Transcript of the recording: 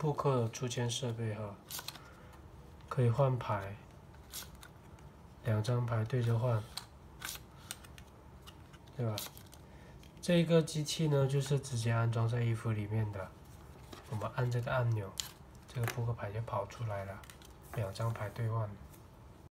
扑克出签设备哈，可以换牌，两张牌对着换，对吧？这个机器呢，就是直接安装在衣服里面的。我们按这个按钮，这个扑克牌就跑出来了，两张牌对换。